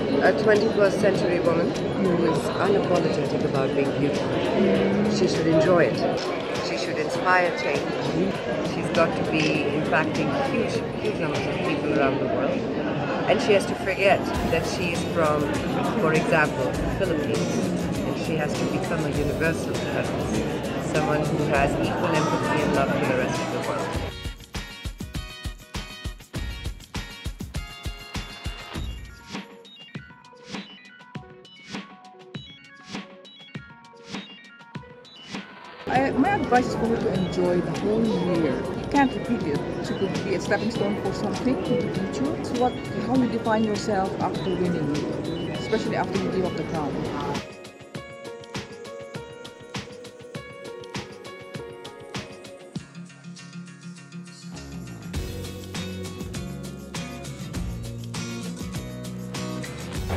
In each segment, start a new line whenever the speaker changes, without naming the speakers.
a 21st century woman who is unapologetic about being beautiful. She should enjoy it. She should inspire change. She's got to be impacting huge, huge numbers of people around the world. And she has to forget that she is from, for example, the Philippines. And she has to become a universal presence, someone who has equal empathy and love for the rest of the world.
I, my advice is for her to enjoy the whole year. You can't repeat it. She could be a stepping stone for something in the future. So what, how you define yourself after winning, especially after you give up the crown.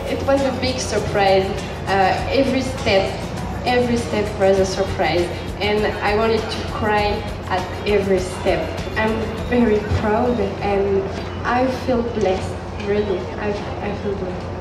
It was a big surprise. Uh, every step, every step was a surprise, and I wanted to cry at every step. I'm very proud, and I feel blessed. Really, I, I feel blessed.